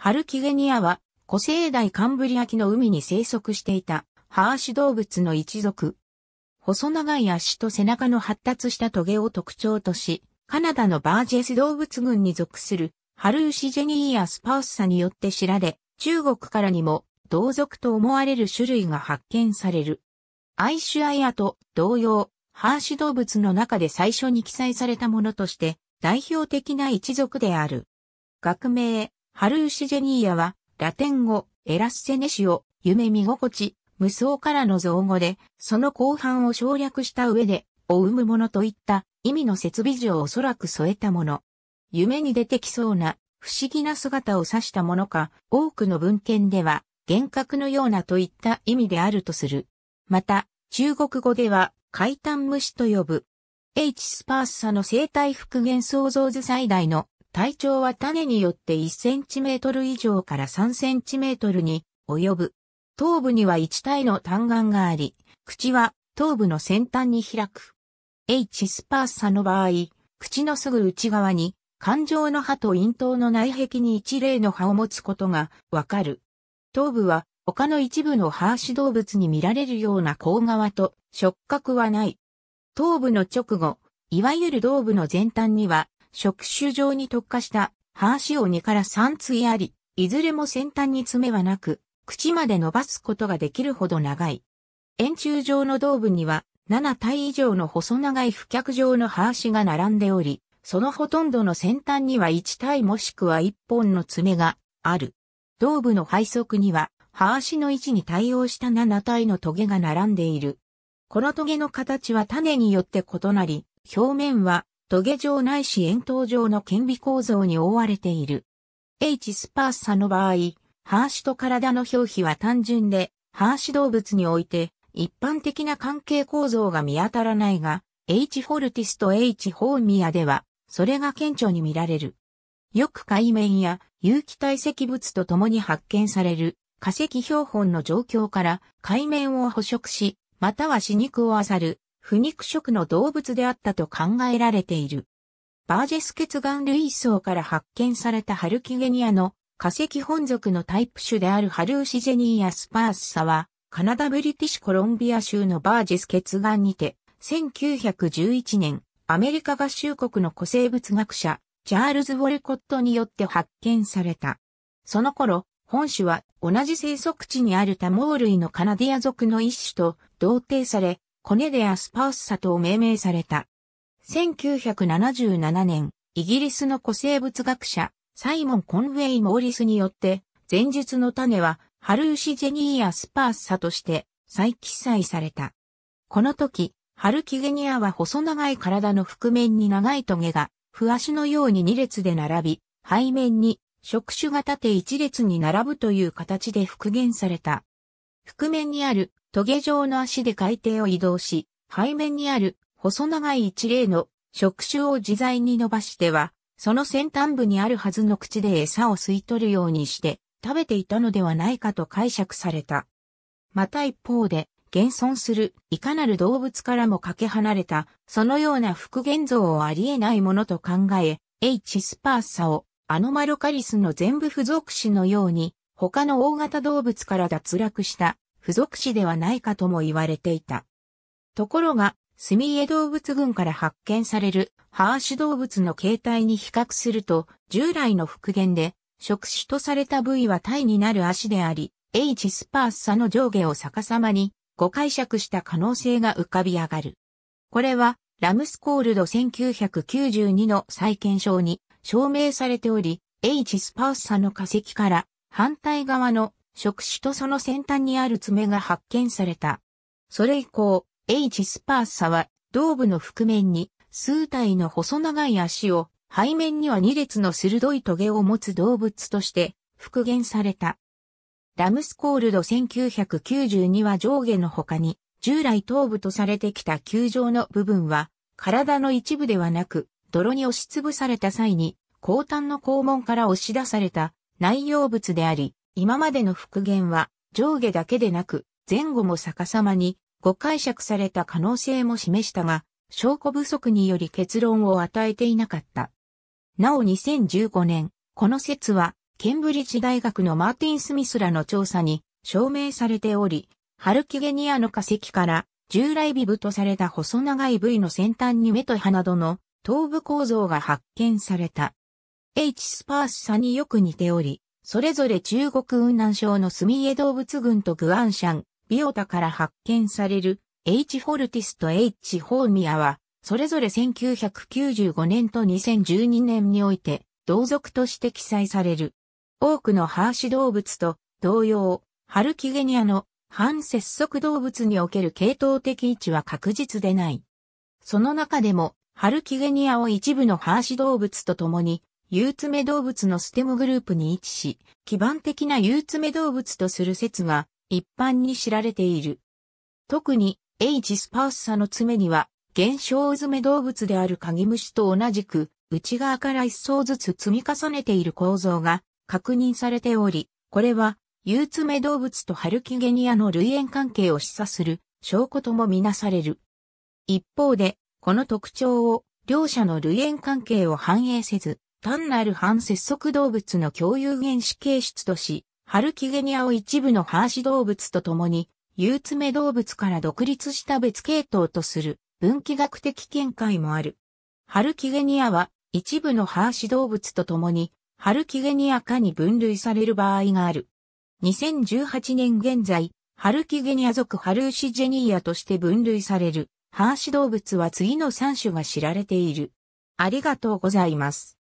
ハルキゲニアは古生代カンブリア紀の海に生息していたハーシ動物の一族。細長い足と背中の発達したトゲを特徴とし、カナダのバージェス動物群に属するハルウシジェニーやスパースサによって知られ、中国からにも同族と思われる種類が発見される。アイシュアイアと同様、ハーシ動物の中で最初に記載されたものとして代表的な一族である。学名、ハルウシジェニーヤは、ラテン語、エラッセネシオ、夢見心地、無双からの造語で、その後半を省略した上で、を生むものといった意味の設備上おそらく添えたもの。夢に出てきそうな不思議な姿を指したものか、多くの文献では、幻覚のようなといった意味であるとする。また、中国語では、海胆虫と呼ぶ。H スパースサの生態復元創造図最大の体長は種によって1センチメートル以上から3センチメートルに及ぶ。頭部には1体の単眼があり、口は頭部の先端に開く。H スパースサの場合、口のすぐ内側に感情の歯と咽頭の内壁に一例の歯を持つことがわかる。頭部は他の一部のハーシ動物に見られるような甲側と触覚はない。頭部の直後、いわゆる頭部の前端には触手状に特化したハーシを2から3対あり、いずれも先端に爪はなく、口まで伸ばすことができるほど長い。円柱状の胴部には7体以上の細長い不脚状のハーシが並んでおり、そのほとんどの先端には1体もしくは1本の爪がある。胴部の背側には、ハーシの位置に対応した7体のトゲが並んでいる。このトゲの形は種によって異なり、表面はトゲ状ないし円筒状の顕微構造に覆われている。H スパーサの場合、ハーシと体の表皮は単純で、ハーシ動物において一般的な関係構造が見当たらないが、H フォルティスと H ホーミアでは、それが顕著に見られる。よく海面や有機体積物と共に発見される化石標本の状況から海面を捕食し、または死肉を漁る不肉食の動物であったと考えられている。バージェスケツガン類層から発見されたハルキゲニアの化石本属のタイプ種であるハルウシジェニーやスパースサは、カナダブリティッシュコロンビア州のバージェスケツガンにて、1911年、アメリカ合衆国の古生物学者、チャールズ・ウォルコットによって発見された。その頃、本種は同じ生息地にある多毛類のカナディア属の一種と同定され、コネデア・スパースサと命名された。1977年、イギリスの古生物学者、サイモン・コンウェイ・モーリスによって、前述の種は、ハルウシジェニーやスパースサとして再記載された。この時、ハルキゲニアは細長い体の覆面に長いトゲが、不足のように2列で並び、背面に触手が縦一列に並ぶという形で復元された。覆面にあるトゲ状の足で海底を移動し、背面にある細長い一例の触手を自在に伸ばしては、その先端部にあるはずの口で餌を吸い取るようにして食べていたのではないかと解釈された。また一方で、現存するいかなる動物からもかけ離れた、そのような復元像をあり得ないものと考え、H スパーサをアノマロカリスの全部付属種のように、他の大型動物から脱落した付属詞ではないかとも言われていた。ところが、住江動物群から発見されるハーシュ動物の形態に比較すると、従来の復元で、触手とされた部位は体になる足であり、H スパース差の上下を逆さまに誤解釈した可能性が浮かび上がる。これは、ラムスコールド1992の再検証に証明されており、H スパース差の化石から反対側の触手とその先端にある爪が発見された。それ以降、H スパーサは頭部の覆面に数体の細長い足を背面には2列の鋭い棘を持つ動物として復元された。ラムスコールド1992は上下の他に従来頭部とされてきた球状の部分は体の一部ではなく泥に押しつぶされた際に後端の肛門から押し出された内容物であり今までの復元は上下だけでなく前後も逆さまに誤解釈された可能性も示したが、証拠不足により結論を与えていなかった。なお2015年、この説はケンブリッジ大学のマーティン・スミスらの調査に証明されており、ハルキゲニアの化石から従来ビブとされた細長い部位の先端に目と歯などの頭部構造が発見された。H スパース差によく似ており、それぞれ中国雲南省の住江動物群とグアンシャン、ビオタから発見される H フォルティスと H ホーミアは、それぞれ1995年と2012年において、同族として記載される。多くのハーシ動物と同様、ハルキゲニアの反節足動物における系統的位置は確実でない。その中でも、ハルキゲニアを一部のハーシ動物と共に、憂鬱目動物のステムグループに位置し、基盤的な憂鬱目動物とする説が一般に知られている。特に H スパースサの爪には、減少詰め動物であるカギムシと同じく、内側から一層ずつ積み重ねている構造が確認されており、これは、憂鬱目動物とハルキゲニアの類縁関係を示唆する証拠ともみなされる。一方で、この特徴を両者の類縁関係を反映せず、単なる反接続動物の共有原子形質とし、ハルキゲニアを一部のハーシ動物と共に、憂鬱目動物から独立した別系統とする分岐学的見解もある。ハルキゲニアは一部のハーシ動物と共に、ハルキゲニア科に分類される場合がある。2018年現在、ハルキゲニア属ハルーシジェニアとして分類される、ハーシ動物は次の3種が知られている。ありがとうございます。